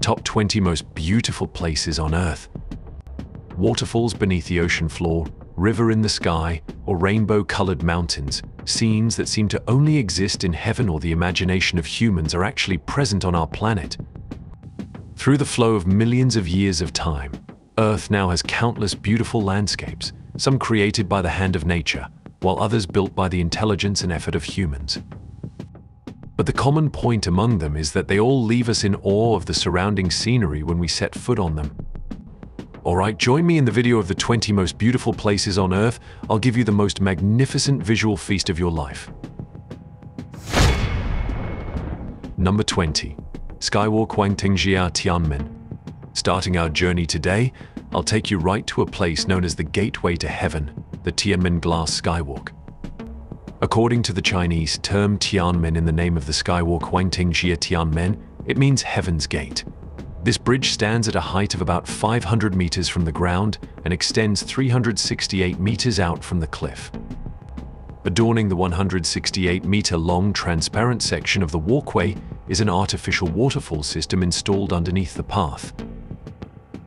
Top 20 most beautiful places on Earth. Waterfalls beneath the ocean floor, river in the sky, or rainbow-colored mountains, scenes that seem to only exist in heaven or the imagination of humans are actually present on our planet. Through the flow of millions of years of time, Earth now has countless beautiful landscapes, some created by the hand of nature, while others built by the intelligence and effort of humans. But the common point among them is that they all leave us in awe of the surrounding scenery when we set foot on them. Alright, join me in the video of the 20 most beautiful places on Earth. I'll give you the most magnificent visual feast of your life. Number 20. Skywalk Wangtingjia Tianmen. Starting our journey today, I'll take you right to a place known as the Gateway to Heaven, the Tianmen Glass Skywalk. According to the Chinese term Tianmen in the name of the skywalk Wangtingjia Tianmen, it means Heaven's Gate. This bridge stands at a height of about 500 meters from the ground and extends 368 meters out from the cliff. Adorning the 168-meter-long transparent section of the walkway is an artificial waterfall system installed underneath the path.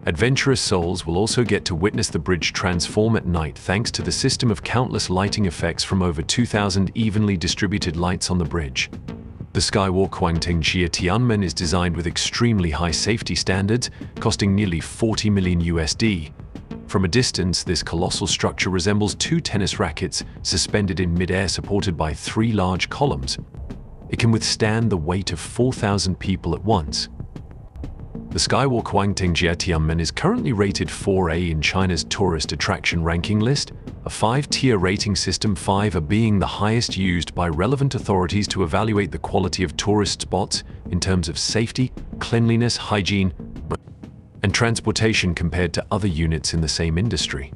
Adventurous souls will also get to witness the bridge transform at night thanks to the system of countless lighting effects from over 2,000 evenly distributed lights on the bridge. The Skywalk Wangtingjia Tianmen is designed with extremely high safety standards, costing nearly 40 million USD. From a distance, this colossal structure resembles two tennis rackets suspended in midair supported by three large columns. It can withstand the weight of 4,000 people at once. The Skywalk Wangtingjia Tianmen is currently rated 4A in China's tourist attraction ranking list, a five-tier rating system 5 A being the highest used by relevant authorities to evaluate the quality of tourist spots in terms of safety, cleanliness, hygiene, and transportation compared to other units in the same industry.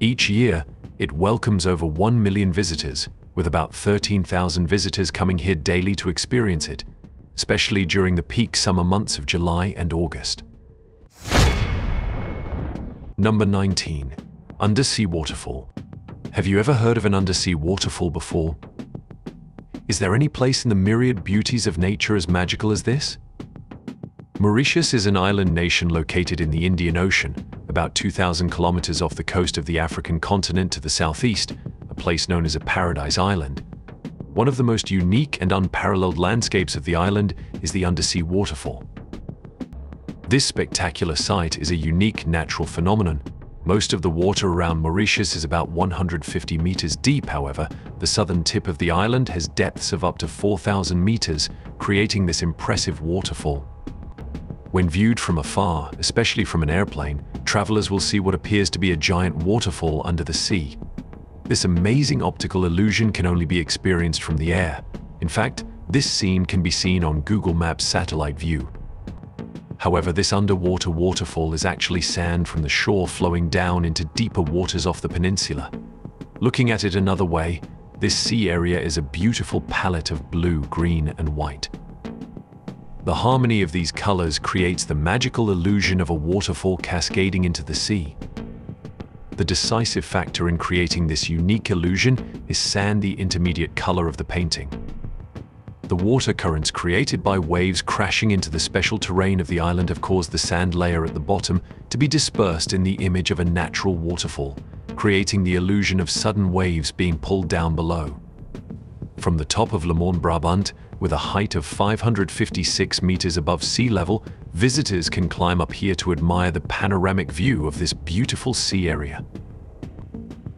Each year, it welcomes over 1 million visitors, with about 13,000 visitors coming here daily to experience it, especially during the peak summer months of July and August. Number 19. Undersea Waterfall. Have you ever heard of an undersea waterfall before? Is there any place in the myriad beauties of nature as magical as this? Mauritius is an island nation located in the Indian Ocean, about 2,000 kilometers off the coast of the African continent to the southeast, a place known as a paradise island. One of the most unique and unparalleled landscapes of the island is the undersea waterfall. This spectacular sight is a unique natural phenomenon. Most of the water around Mauritius is about 150 meters deep, however, the southern tip of the island has depths of up to 4,000 meters, creating this impressive waterfall. When viewed from afar, especially from an airplane, travelers will see what appears to be a giant waterfall under the sea. This amazing optical illusion can only be experienced from the air. In fact, this scene can be seen on Google Maps satellite view. However, this underwater waterfall is actually sand from the shore flowing down into deeper waters off the peninsula. Looking at it another way, this sea area is a beautiful palette of blue, green, and white. The harmony of these colors creates the magical illusion of a waterfall cascading into the sea. The decisive factor in creating this unique illusion is sand the intermediate color of the painting. The water currents created by waves crashing into the special terrain of the island have caused the sand layer at the bottom to be dispersed in the image of a natural waterfall, creating the illusion of sudden waves being pulled down below. From the top of Le Morne Brabant, with a height of 556 meters above sea level, visitors can climb up here to admire the panoramic view of this beautiful sea area.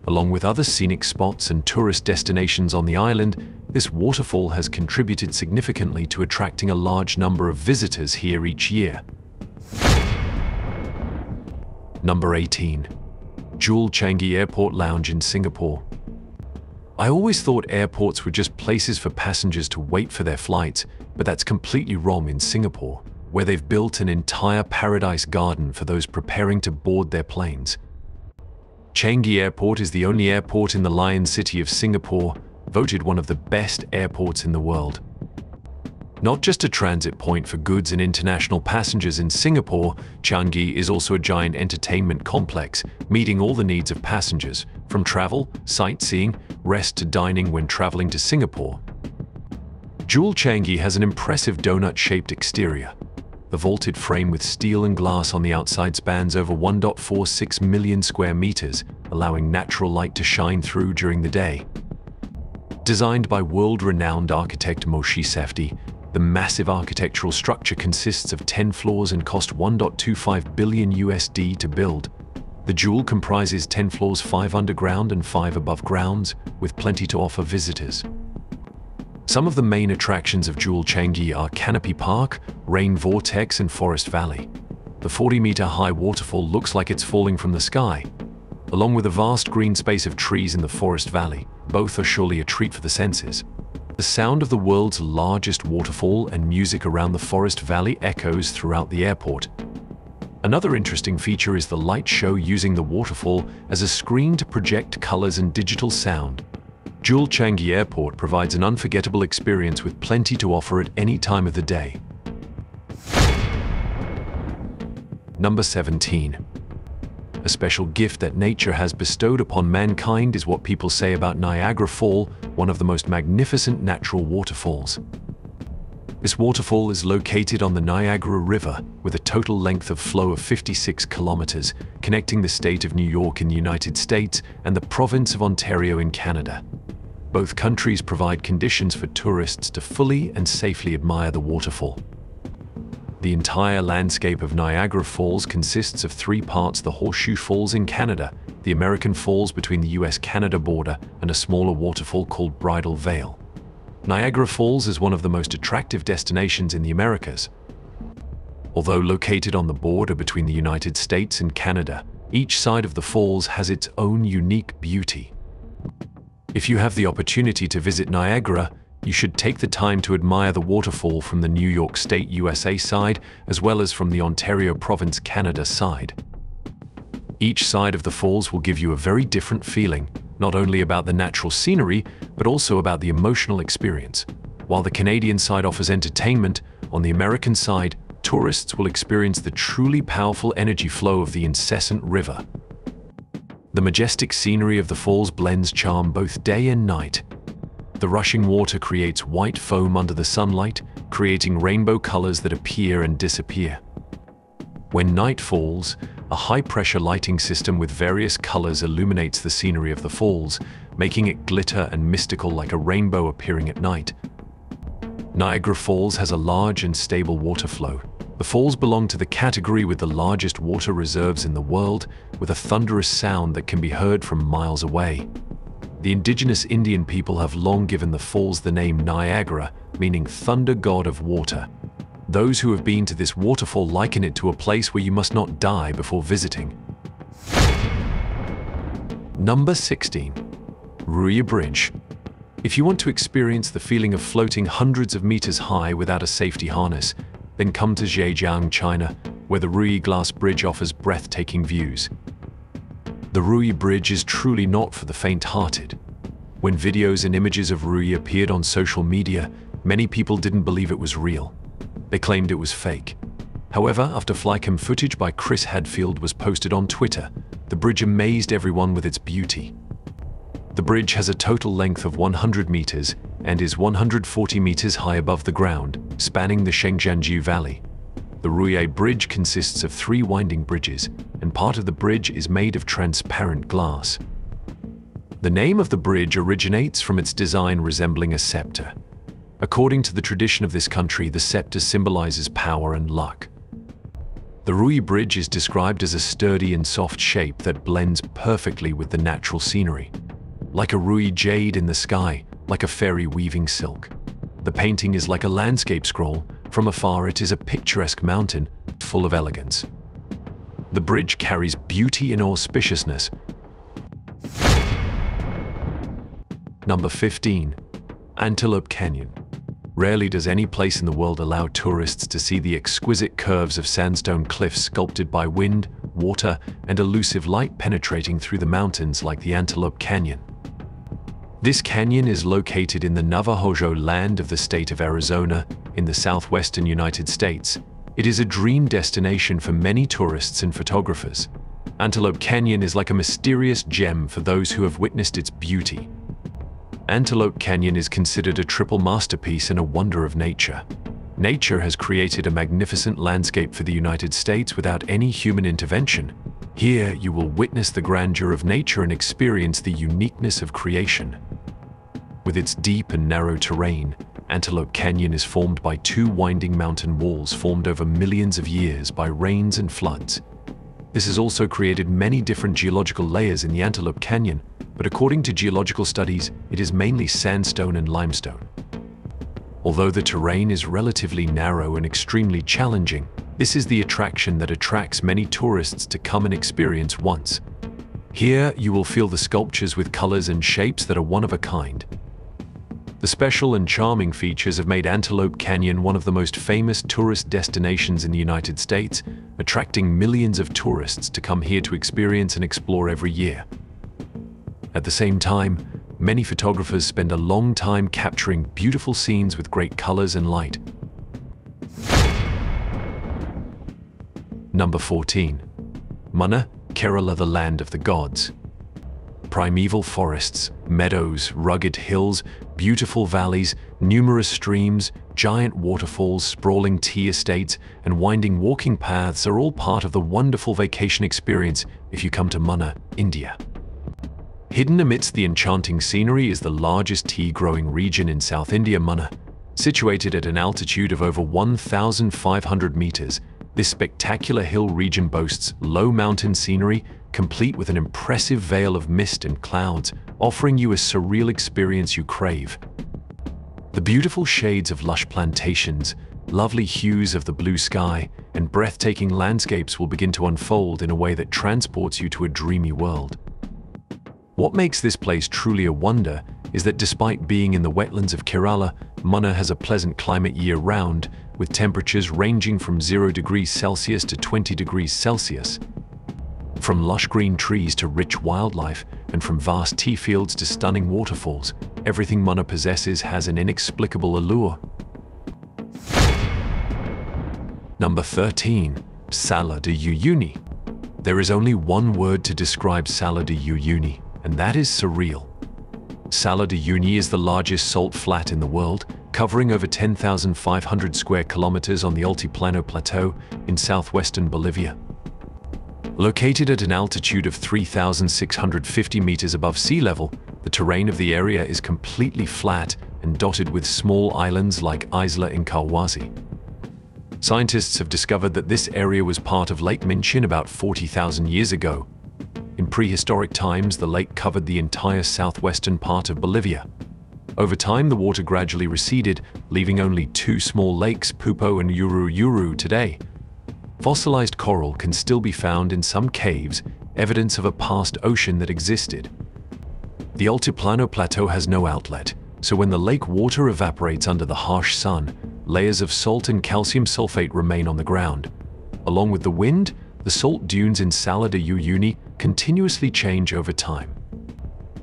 Along with other scenic spots and tourist destinations on the island, this waterfall has contributed significantly to attracting a large number of visitors here each year. Number 18. Jewel Changi Airport Lounge in Singapore. I always thought airports were just places for passengers to wait for their flights, but that's completely wrong in Singapore, where they've built an entire paradise garden for those preparing to board their planes. Changi Airport is the only airport in the Lion City of Singapore, voted one of the best airports in the world. Not just a transit point for goods and international passengers in Singapore, Changi is also a giant entertainment complex, meeting all the needs of passengers, from travel, sightseeing, rest to dining when traveling to Singapore. Jewel Changi has an impressive donut-shaped exterior. The vaulted frame with steel and glass on the outside spans over 1.46 million square meters, allowing natural light to shine through during the day. Designed by world-renowned architect Moshe Safdie, the massive architectural structure consists of 10 floors and cost 1.25 billion USD to build. The jewel comprises 10 floors, 5 underground and 5 above grounds, with plenty to offer visitors. Some of the main attractions of Jewel Changi are Canopy Park, Rain Vortex and Forest Valley. The 40-meter high waterfall looks like it's falling from the sky. Along with a vast green space of trees in the Forest Valley, both are surely a treat for the senses. The sound of the world's largest waterfall and music around the Forest Valley echoes throughout the airport. Another interesting feature is the light show using the waterfall as a screen to project colors and digital sound. Jewel Changi Airport provides an unforgettable experience with plenty to offer at any time of the day. Number 17. A special gift that nature has bestowed upon mankind is what people say about Niagara Fall, one of the most magnificent natural waterfalls. This waterfall is located on the Niagara River with a total length of flow of 56 kilometers, connecting the state of New York in the United States and the province of Ontario in Canada. Both countries provide conditions for tourists to fully and safely admire the waterfall. The entire landscape of Niagara Falls consists of three parts the Horseshoe Falls in Canada, the American Falls between the US-Canada border, and a smaller waterfall called Bridal Veil. Niagara Falls is one of the most attractive destinations in the Americas. Although located on the border between the United States and Canada, each side of the falls has its own unique beauty. If you have the opportunity to visit Niagara, you should take the time to admire the waterfall from the New York State USA side as well as from the Ontario Province Canada side. Each side of the falls will give you a very different feeling, not only about the natural scenery, but also about the emotional experience. While the Canadian side offers entertainment, on the American side, tourists will experience the truly powerful energy flow of the incessant river. The majestic scenery of the falls blends charm both day and night. The rushing water creates white foam under the sunlight, creating rainbow colors that appear and disappear. When night falls, a high-pressure lighting system with various colors illuminates the scenery of the falls, making it glitter and mystical like a rainbow appearing at night. Niagara Falls has a large and stable water flow, the falls belong to the category with the largest water reserves in the world, with a thunderous sound that can be heard from miles away. The indigenous Indian people have long given the falls the name Niagara, meaning thunder god of water. Those who have been to this waterfall liken it to a place where you must not die before visiting. Number 16. Rouya Bridge. If you want to experience the feeling of floating hundreds of meters high without a safety harness, then come to Zhejiang, China, where the Rouya Glass Bridge offers breathtaking views. The Rouya Bridge is truly not for the faint-hearted. When videos and images of Rouya appeared on social media, many people didn't believe it was real. They claimed it was fake. However, after flycam footage by Chris Hadfield was posted on Twitter, the bridge amazed everyone with its beauty. The bridge has a total length of 100 meters and is 140 meters high above the ground, spanning the Shengjianjiu Valley. The Rouya Bridge consists of three winding bridges, and part of the bridge is made of transparent glass. The name of the bridge originates from its design resembling a scepter. According to the tradition of this country, the scepter symbolizes power and luck. The Rui Bridge is described as a sturdy and soft shape that blends perfectly with the natural scenery like a Rui jade in the sky, like a fairy weaving silk. The painting is like a landscape scroll. From afar, it is a picturesque mountain, full of elegance. The bridge carries beauty and auspiciousness. Number 15. Antelope Canyon. Rarely does any place in the world allow tourists to see the exquisite curves of sandstone cliffs sculpted by wind, water, and elusive light penetrating through the mountains like the Antelope Canyon. This canyon is located in the Navajo land of the state of Arizona in the southwestern United States. It is a dream destination for many tourists and photographers. Antelope Canyon is like a mysterious gem for those who have witnessed its beauty. Antelope Canyon is considered a triple masterpiece and a wonder of nature. Nature has created a magnificent landscape for the United States without any human intervention. Here, you will witness the grandeur of nature and experience the uniqueness of creation. With its deep and narrow terrain, Antelope Canyon is formed by two winding mountain walls formed over millions of years by rains and floods. This has also created many different geological layers in the Antelope Canyon, but according to geological studies, it is mainly sandstone and limestone. Although the terrain is relatively narrow and extremely challenging, this is the attraction that attracts many tourists to come and experience once. Here, you will feel the sculptures with colors and shapes that are one of a kind. The special and charming features have made Antelope Canyon one of the most famous tourist destinations in the United States, attracting millions of tourists to come here to experience and explore every year. At the same time, many photographers spend a long time capturing beautiful scenes with great colors and light. Number 14. Munnar, Kerala the land of the gods. Primeval forests, meadows, rugged hills, beautiful valleys, numerous streams, giant waterfalls, sprawling tea estates, and winding walking paths are all part of the wonderful vacation experience if you come to Munnar, India. Hidden amidst the enchanting scenery is the largest tea-growing region in South India, Munnar. Situated at an altitude of over 1,500 meters, this spectacular hill region boasts low mountain scenery, complete with an impressive veil of mist and clouds, offering you a surreal experience you crave. The beautiful shades of lush plantations, lovely hues of the blue sky, and breathtaking landscapes will begin to unfold in a way that transports you to a dreamy world. What makes this place truly a wonder is that despite being in the wetlands of Kerala, Munnar has a pleasant climate year-round, with temperatures ranging from 0 degrees Celsius to 20 degrees Celsius. From lush green trees to rich wildlife, and from vast tea fields to stunning waterfalls, everything Munnar possesses has an inexplicable allure. Number 13. Salar de Uyuni. There is only one word to describe Salar de Uyuni, and that is surreal. Salar de Uyuni is the largest salt flat in the world, covering over 10,500 square kilometers on the Altiplano Plateau in southwestern Bolivia. Located at an altitude of 3,650 meters above sea level, the terrain of the area is completely flat and dotted with small islands like Isla Incahuasi. Scientists have discovered that this area was part of Lake Minchin about 40,000 years ago, in prehistoric times, the lake covered the entire southwestern part of Bolivia. Over time, the water gradually receded, leaving only two small lakes, Poopó and Uru Uru today. Fossilized coral can still be found in some caves, evidence of a past ocean that existed. The Altiplano Plateau has no outlet, so when the lake water evaporates under the harsh sun, layers of salt and calcium sulfate remain on the ground. Along with the wind, the salt dunes in Salar de Uyuni continuously change over time.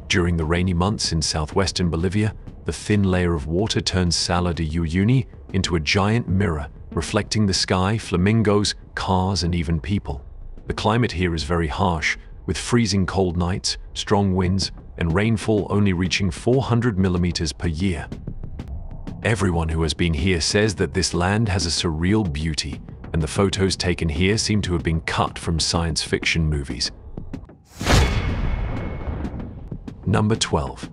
During the rainy months in southwestern Bolivia, the thin layer of water turns Salar de Uyuni into a giant mirror, reflecting the sky, flamingos, cars, and even people. The climate here is very harsh, with freezing cold nights, strong winds, and rainfall only reaching 400 millimeters per year. Everyone who has been here says that this land has a surreal beauty, and the photos taken here seem to have been cut from science fiction movies. Number 12.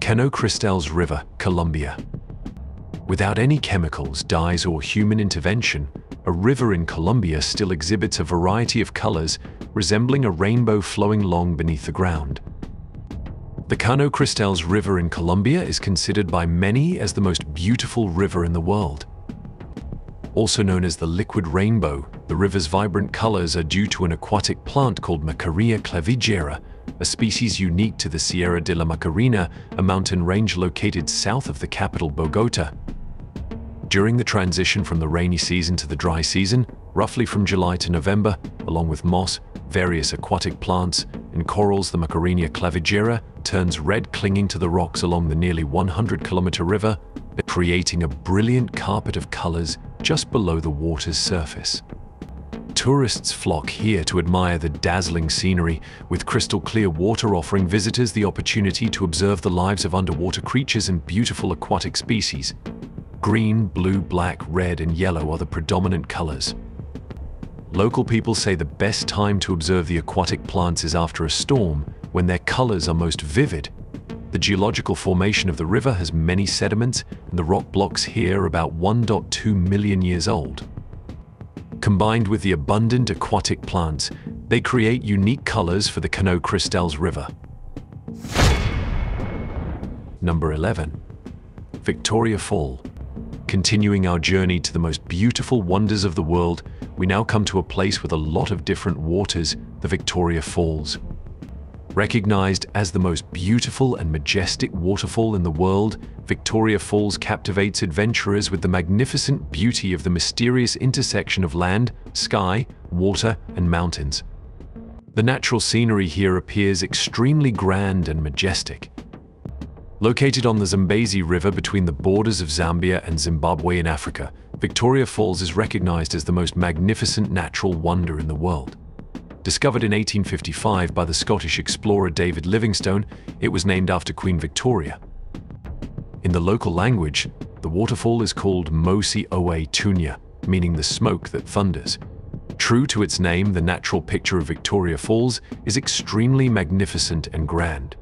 Cano Cristales River, Colombia. Without any chemicals, dyes, or human intervention, a river in Colombia still exhibits a variety of colors resembling a rainbow flowing long beneath the ground. The Cano Cristales River in Colombia is considered by many as the most beautiful river in the world. Also known as the liquid rainbow, the river's vibrant colors are due to an aquatic plant called Macarenia clavigera, a species unique to the Sierra de la Macarena, a mountain range located south of the capital Bogota. During the transition from the rainy season to the dry season, roughly from July to November, along with moss, various aquatic plants, and corals, the Macarenia clavigera turns red clinging to the rocks along the nearly 100-kilometer river, creating a brilliant carpet of colors just below the water's surface. Tourists flock here to admire the dazzling scenery, with crystal clear water offering visitors the opportunity to observe the lives of underwater creatures and beautiful aquatic species. Green, blue, black, red, and yellow are the predominant colors. Local people say the best time to observe the aquatic plants is after a storm, when their colors are most vivid. The geological formation of the river has many sediments, and the rock blocks here are about 1.2 million years old. Combined with the abundant aquatic plants, they create unique colors for the Cano Cristales River. Number 11. Victoria Fall. Continuing our journey to the most beautiful wonders of the world, we now come to a place with a lot of different waters, the Victoria Falls. Recognized as the most beautiful and majestic waterfall in the world, Victoria Falls captivates adventurers with the magnificent beauty of the mysterious intersection of land, sky, water, and mountains. The natural scenery here appears extremely grand and majestic. Located on the Zambezi River between the borders of Zambia and Zimbabwe in Africa, Victoria Falls is recognized as the most magnificent natural wonder in the world. Discovered in 1855 by the Scottish explorer David Livingstone, it was named after Queen Victoria. In the local language, the waterfall is called Mosi Oa Tunya, meaning the smoke that thunders. True to its name, the natural picture of Victoria Falls is extremely magnificent and grand.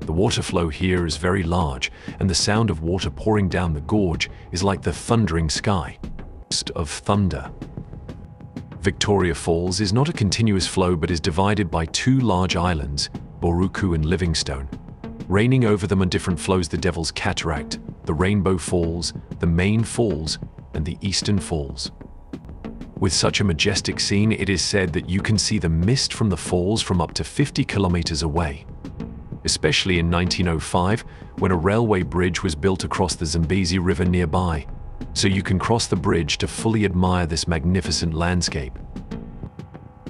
The water flow here is very large, and the sound of water pouring down the gorge is like the thundering sky. Of thunder. Victoria Falls is not a continuous flow but is divided by two large islands, Boaruka and Livingstone. Raining over them on different flows the Devil's Cataract, the Rainbow Falls, the Main Falls, and the Eastern Falls. With such a majestic scene, it is said that you can see the mist from the falls from up to 50 kilometers away. Especially in 1905, when a railway bridge was built across the Zambezi River nearby, so you can cross the bridge to fully admire this magnificent landscape.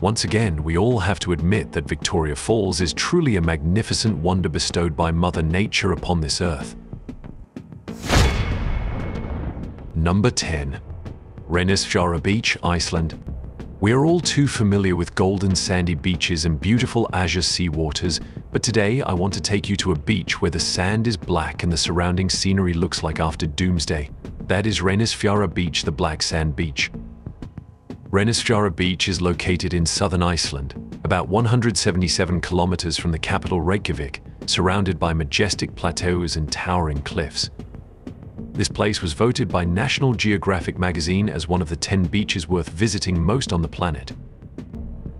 Once again, we all have to admit that Victoria Falls is truly a magnificent wonder bestowed by Mother Nature upon this earth. Number 10. Reynisfjara Beach, Iceland. We are all too familiar with golden sandy beaches and beautiful azure sea waters, but today I want to take you to a beach where the sand is black and the surrounding scenery looks like after doomsday. That is Reynisfjara Beach, the Black Sand Beach. Reynisfjara Beach is located in southern Iceland, about 177 kilometers from the capital Reykjavik, surrounded by majestic plateaus and towering cliffs. This place was voted by National Geographic magazine as one of the 10 beaches worth visiting most on the planet.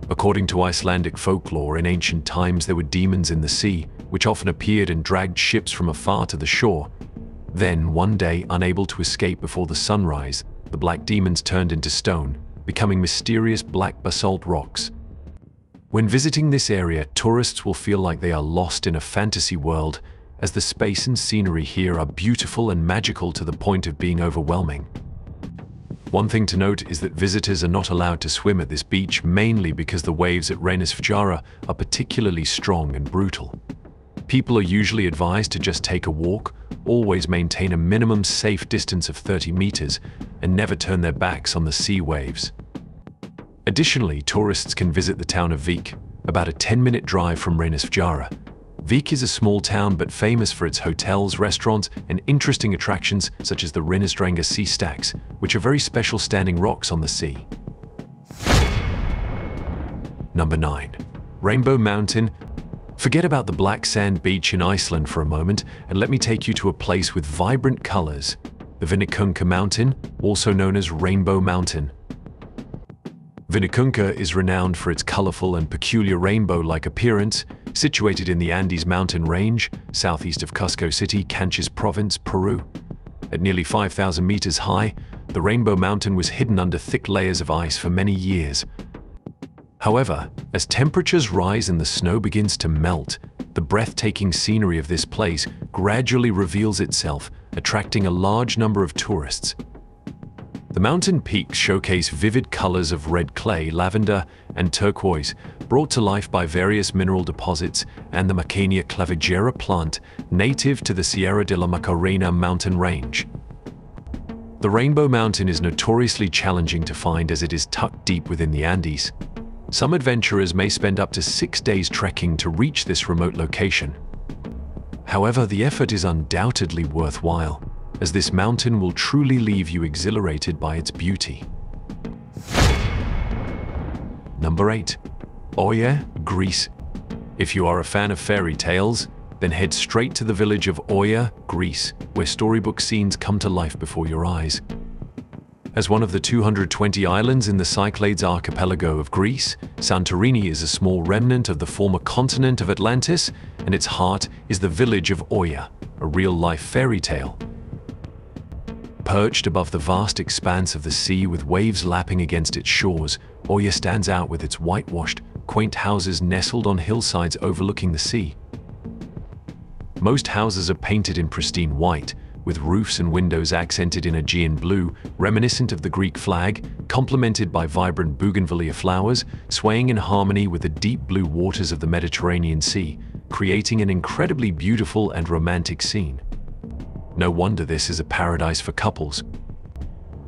According to Icelandic folklore, in ancient times there were demons in the sea, which often appeared and dragged ships from afar to the shore, then, one day, unable to escape before the sunrise, the black demons turned into stone, becoming mysterious black basalt rocks. When visiting this area, tourists will feel like they are lost in a fantasy world, as the space and scenery here are beautiful and magical to the point of being overwhelming. One thing to note is that visitors are not allowed to swim at this beach mainly because the waves at Reynisfjara are particularly strong and brutal. People are usually advised to just take a walk always maintain a minimum safe distance of 30 meters and never turn their backs on the sea waves. Additionally, tourists can visit the town of Vik, about a 10-minute drive from Reynisfjara. Vik is a small town but famous for its hotels, restaurants, and interesting attractions such as the Reynisdrangar sea stacks, which are very special standing rocks on the sea. Number 9. Rainbow Mountain Forget about the black sand beach in Iceland for a moment and let me take you to a place with vibrant colors, the Vinicunca Mountain, also known as Rainbow Mountain. Vinicunca is renowned for its colorful and peculiar rainbow-like appearance, situated in the Andes mountain range, southeast of Cusco City, Canchis Province, Peru. At nearly 5,000 meters high, the Rainbow Mountain was hidden under thick layers of ice for many years, However, as temperatures rise and the snow begins to melt, the breathtaking scenery of this place gradually reveals itself, attracting a large number of tourists. The mountain peaks showcase vivid colors of red clay, lavender, and turquoise, brought to life by various mineral deposits and the Macarenia clavigera plant native to the Sierra de la Macarena mountain range. The Rainbow Mountain is notoriously challenging to find as it is tucked deep within the Andes. Some adventurers may spend up to six days trekking to reach this remote location. However, the effort is undoubtedly worthwhile. as this mountain will truly leave you exhilarated by its beauty. Number 8. Oia, Greece. If you are a fan of fairy tales, then head straight to the village of Oia, Greece, where storybook scenes come to life before your eyes. As one of the 220 islands in the Cyclades archipelago of Greece, Santorini is a small remnant of the former continent of Atlantis, and its heart is the village of Oia, a real-life fairy tale. Perched above the vast expanse of the sea with waves lapping against its shores, Oia stands out with its whitewashed, quaint houses nestled on hillsides overlooking the sea. Most houses are painted in pristine white, with roofs and windows accented in Aegean blue, reminiscent of the Greek flag, complemented by vibrant bougainvillea flowers, swaying in harmony with the deep blue waters of the Mediterranean Sea, creating an incredibly beautiful and romantic scene. No wonder this is a paradise for couples.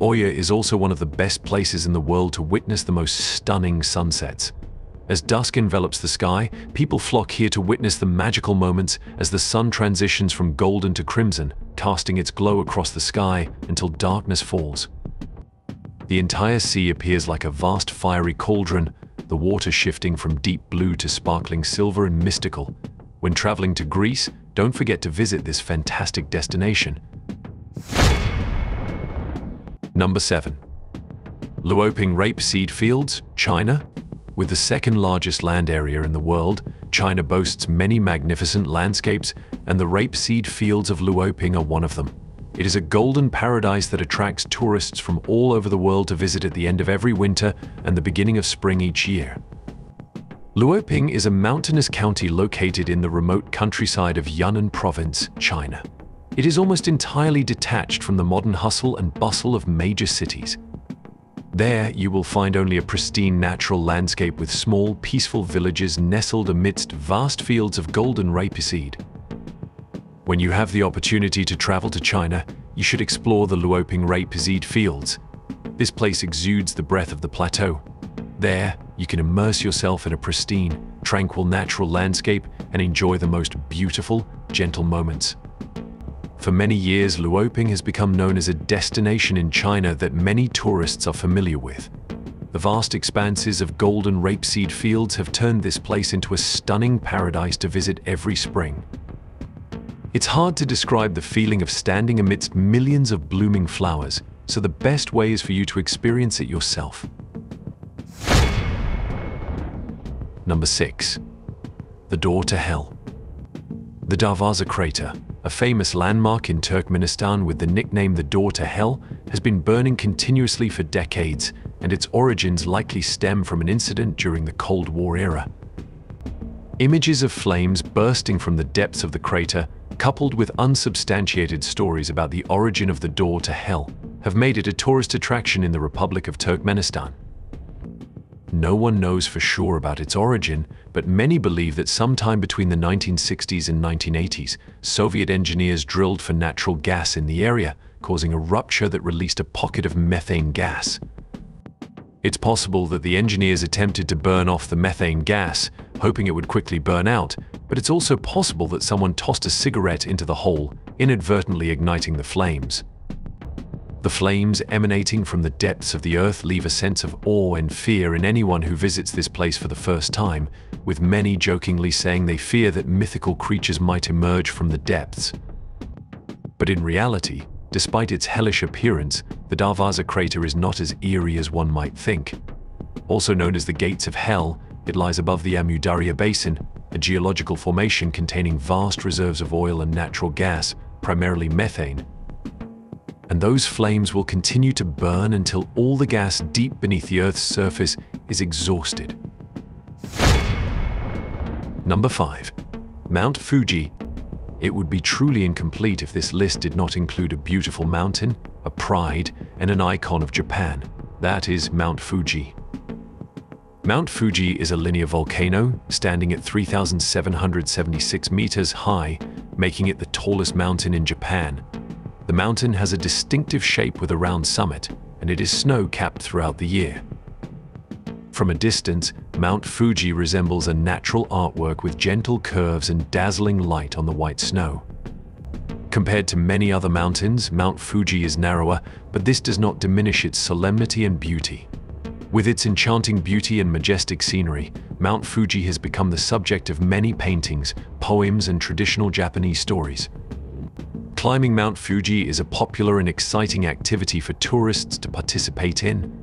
Oia is also one of the best places in the world to witness the most stunning sunsets. As dusk envelops the sky, people flock here to witness the magical moments as the sun transitions from golden to crimson, casting its glow across the sky until darkness falls. The entire sea appears like a vast fiery cauldron, the water shifting from deep blue to sparkling silver and mystical. When traveling to Greece, don't forget to visit this fantastic destination. Number 7. Luoping Rapeseed Fields, China. With the second largest land area in the world, China boasts many magnificent landscapes, and the rapeseed fields of Luoping are one of them. It is a golden paradise that attracts tourists from all over the world to visit at the end of every winter and the beginning of spring each year. Luoping is a mountainous county located in the remote countryside of Yunnan Province, China. It is almost entirely detached from the modern hustle and bustle of major cities. There, you will find only a pristine natural landscape with small, peaceful villages nestled amidst vast fields of golden rapeseed. When you have the opportunity to travel to China, you should explore the Luoping rapeseed fields. This place exudes the breath of the plateau. There, you can immerse yourself in a pristine, tranquil natural landscape and enjoy the most beautiful, gentle moments. For many years, Luoping has become known as a destination in China that many tourists are familiar with. The vast expanses of golden rapeseed fields have turned this place into a stunning paradise to visit every spring. It's hard to describe the feeling of standing amidst millions of blooming flowers, so the best way is for you to experience it yourself. Number 6. The Door to Hell The Darvaza crater, a famous landmark in Turkmenistan with the nickname the Door to Hell, has been burning continuously for decades, and its origins likely stem from an incident during the Cold War era. Images of flames bursting from the depths of the crater, coupled with unsubstantiated stories about the origin of the Door to Hell, have made it a tourist attraction in the Republic of Turkmenistan. No one knows for sure about its origin, but many believe that sometime between the 1960s and 1980s, Soviet engineers drilled for natural gas in the area, causing a rupture that released a pocket of methane gas. It's possible that the engineers attempted to burn off the methane gas, hoping it would quickly burn out, but it's also possible that someone tossed a cigarette into the hole, inadvertently igniting the flames. The flames emanating from the depths of the earth leave a sense of awe and fear in anyone who visits this place for the first time, with many jokingly saying they fear that mythical creatures might emerge from the depths. But in reality, despite its hellish appearance, the Darvaza crater is not as eerie as one might think. Also known as the Gates of Hell, it lies above the Amu Darya Basin, a geological formation containing vast reserves of oil and natural gas, primarily methane, and those flames will continue to burn until all the gas deep beneath the Earth's surface is exhausted. Number 5. Mount Fuji. It would be truly incomplete if this list did not include a beautiful mountain, a pride, and an icon of Japan. That is Mount Fuji. Mount Fuji is a linear volcano standing at 3,776 meters high, making it the tallest mountain in Japan the mountain has a distinctive shape with a round summit, and it is snow-capped throughout the year. From a distance, Mount Fuji resembles a natural artwork with gentle curves and dazzling light on the white snow. Compared to many other mountains, Mount Fuji is narrower, but this does not diminish its solemnity and beauty. With its enchanting beauty and majestic scenery, Mount Fuji has become the subject of many paintings, poems, and traditional Japanese stories. Climbing Mount Fuji is a popular and exciting activity for tourists to participate in.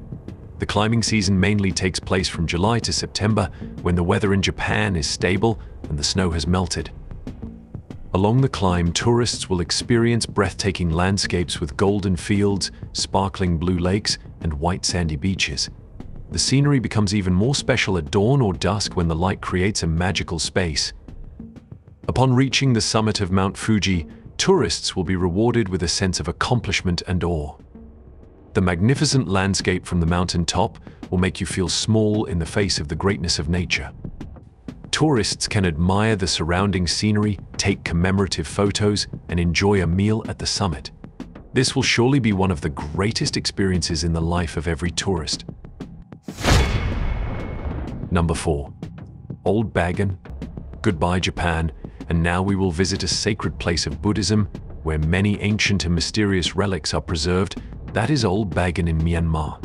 The climbing season mainly takes place from July to September, when the weather in Japan is stable and the snow has melted. Along the climb, tourists will experience breathtaking landscapes with golden fields, sparkling blue lakes, and white sandy beaches. The scenery becomes even more special at dawn or dusk when the light creates a magical space. Upon reaching the summit of Mount Fuji, tourists will be rewarded with a sense of accomplishment and awe. The magnificent landscape from the mountain top will make you feel small in the face of the greatness of nature. Tourists can admire the surrounding scenery, take commemorative photos, and enjoy a meal at the summit. This will surely be one of the greatest experiences in the life of every tourist. Number 4. Old Bagan. Goodbye Japan, and now we will visit a sacred place of Buddhism where many ancient and mysterious relics are preserved, that is Old Bagan in Myanmar.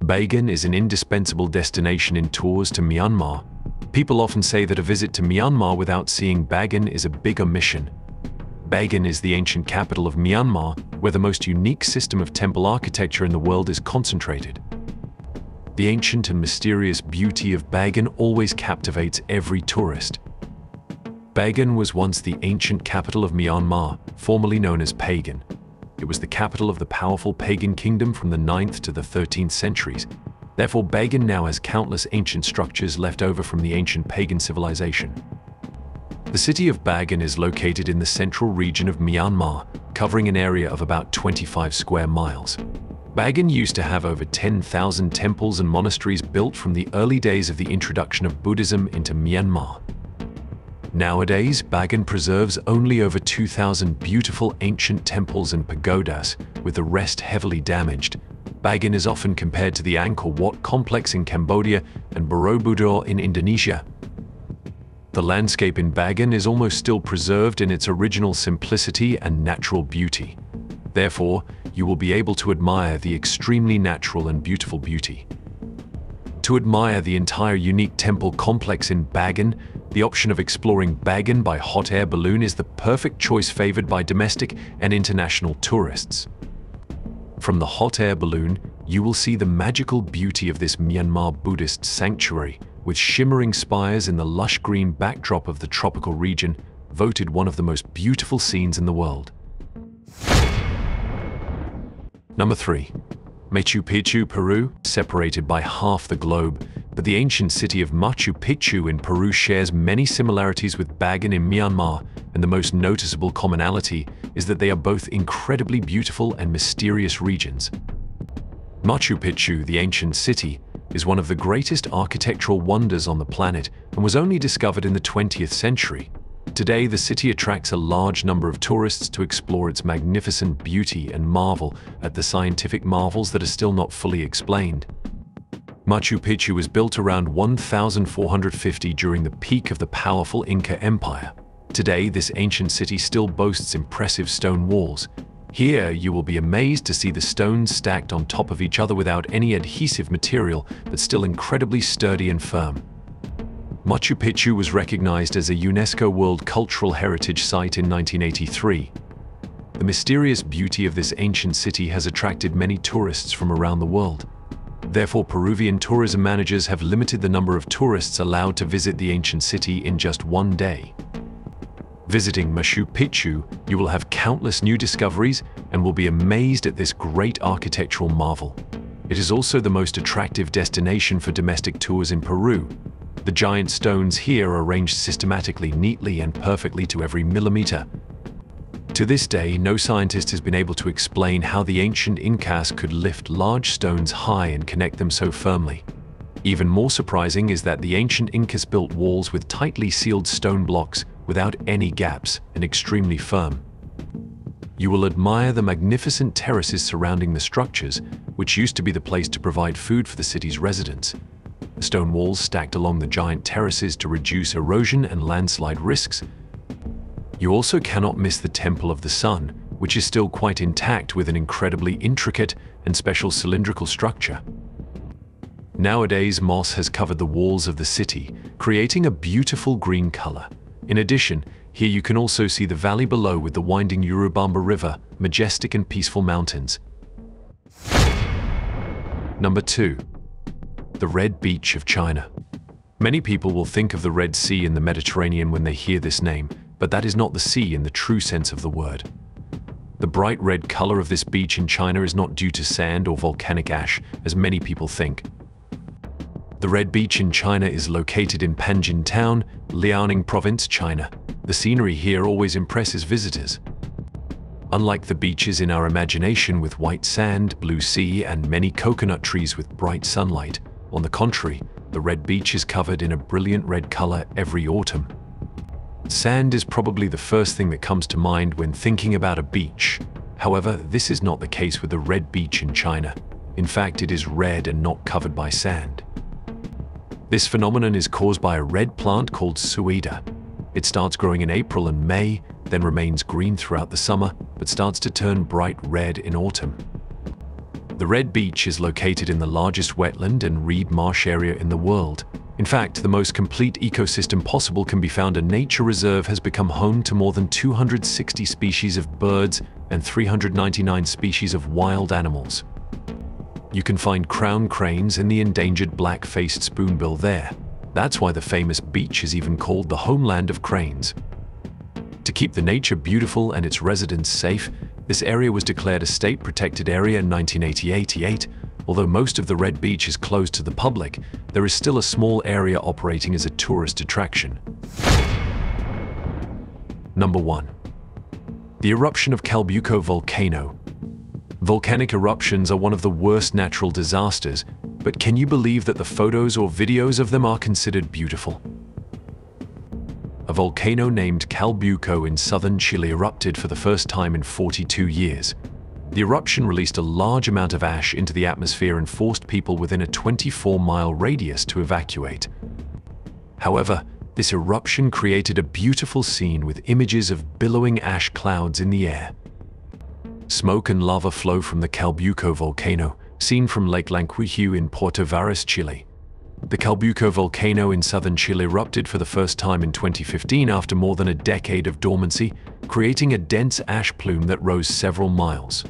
Bagan is an indispensable destination in tours to Myanmar. People often say that a visit to Myanmar without seeing Bagan is a big omission. Bagan is the ancient capital of Myanmar, where the most unique system of temple architecture in the world is concentrated. The ancient and mysterious beauty of Bagan always captivates every tourist. Bagan was once the ancient capital of Myanmar, formerly known as Pagan. It was the capital of the powerful pagan kingdom from the 9th to the 13th centuries. Therefore, Bagan now has countless ancient structures left over from the ancient pagan civilization. The city of Bagan is located in the central region of Myanmar, covering an area of about 25 square miles. Bagan used to have over 10,000 temples and monasteries built from the early days of the introduction of Buddhism into Myanmar. Nowadays, Bagan preserves only over 2,000 beautiful ancient temples and pagodas, with the rest heavily damaged. Bagan is often compared to the Angkor Wat complex in Cambodia and Borobudur in Indonesia. The landscape in Bagan is almost still preserved in its original simplicity and natural beauty. Therefore, you will be able to admire the extremely natural and beautiful beauty. To admire the entire unique temple complex in Bagan, the option of exploring Bagan by hot air balloon is the perfect choice favored by domestic and international tourists. From the hot air balloon, you will see the magical beauty of this Myanmar Buddhist sanctuary, with shimmering spires in the lush green backdrop of the tropical region, voted one of the most beautiful scenes in the world. Number 3. Machu Picchu, Peru, separated by half the globe, but the ancient city of Machu Picchu in Peru shares many similarities with Bagan in Myanmar, and the most noticeable commonality is that they are both incredibly beautiful and mysterious regions. Machu Picchu, the ancient city, is one of the greatest architectural wonders on the planet and was only discovered in the 20th century. Today, the city attracts a large number of tourists to explore its magnificent beauty and marvel at the scientific marvels that are still not fully explained. Machu Picchu was built around 1450 during the peak of the powerful Inca Empire. Today, this ancient city still boasts impressive stone walls. Here, you will be amazed to see the stones stacked on top of each other without any adhesive material, but still incredibly sturdy and firm. Machu Picchu was recognized as a UNESCO World Cultural Heritage Site in 1983. The mysterious beauty of this ancient city has attracted many tourists from around the world. Therefore, Peruvian tourism managers have limited the number of tourists allowed to visit the ancient city in just one day. Visiting Machu Picchu, you will have countless new discoveries and will be amazed at this great architectural marvel. It is also the most attractive destination for domestic tours in Peru, the giant stones here are arranged systematically, neatly, and perfectly to every millimeter. To this day, no scientist has been able to explain how the ancient Incas could lift large stones high and connect them so firmly. Even more surprising is that the ancient Incas built walls with tightly sealed stone blocks without any gaps and extremely firm. You will admire the magnificent terraces surrounding the structures, which used to be the place to provide food for the city's residents. Stone walls stacked along the giant terraces to reduce erosion and landslide risks. You also cannot miss the Temple of the Sun, which is still quite intact with an incredibly intricate and special cylindrical structure. Nowadays, moss has covered the walls of the city, creating a beautiful green color. In addition, here you can also see the valley below with the winding Urubamba River, majestic and peaceful mountains. Number 2. The Red Beach of China. Many people will think of the Red Sea in the Mediterranean when they hear this name, but that is not the sea in the true sense of the word. The bright red color of this beach in China is not due to sand or volcanic ash, as many people think. The Red Beach in China is located in Panjin Town, Liaoning Province, China. The scenery here always impresses visitors. Unlike the beaches in our imagination with white sand, blue sea, and many coconut trees with bright sunlight, on the contrary, the Red Beach is covered in a brilliant red color every autumn. Sand is probably the first thing that comes to mind when thinking about a beach. However, this is not the case with the Red Beach in China. In fact, it is red and not covered by sand. This phenomenon is caused by a red plant called suaeda. It starts growing in April and May, then remains green throughout the summer, but starts to turn bright red in autumn. The Red Beach is located in the largest wetland and reed marsh area in the world. In fact, the most complete ecosystem possible can be found. A nature reserve has become home to more than 260 species of birds and 399 species of wild animals. You can find crown cranes and the endangered black-faced spoonbill there. That's why the famous beach is even called the homeland of cranes. To keep the nature beautiful and its residents safe, this area was declared a state-protected area in 1988. Although most of the Red Beach is closed to the public, there is still a small area operating as a tourist attraction. Number 1. The eruption of Calbuco volcano Volcanic eruptions are one of the worst natural disasters, but can you believe that the photos or videos of them are considered beautiful? A volcano named Calbuco in southern Chile erupted for the first time in 42 years. The eruption released a large amount of ash into the atmosphere and forced people within a 24-mile radius to evacuate. However, this eruption created a beautiful scene with images of billowing ash clouds in the air. Smoke and lava flow from the Calbuco volcano, seen from Lake Llanquihue in Puerto Varas, Chile. The Calbuco volcano in southern Chile erupted for the first time in 2015 after more than a decade of dormancy, creating a dense ash plume that rose several miles.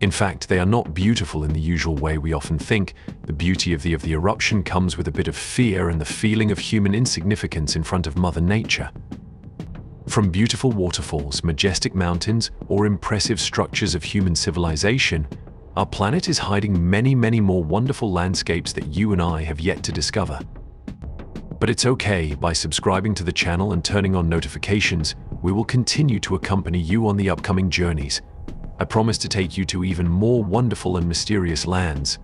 In fact, they are not beautiful in the usual way we often think. The beauty of the, of the eruption comes with a bit of fear and the feeling of human insignificance in front of Mother Nature. From beautiful waterfalls, majestic mountains, or impressive structures of human civilization, our planet is hiding many, many more wonderful landscapes that you and I have yet to discover. But it's okay, by subscribing to the channel and turning on notifications, we will continue to accompany you on the upcoming journeys. I promise to take you to even more wonderful and mysterious lands.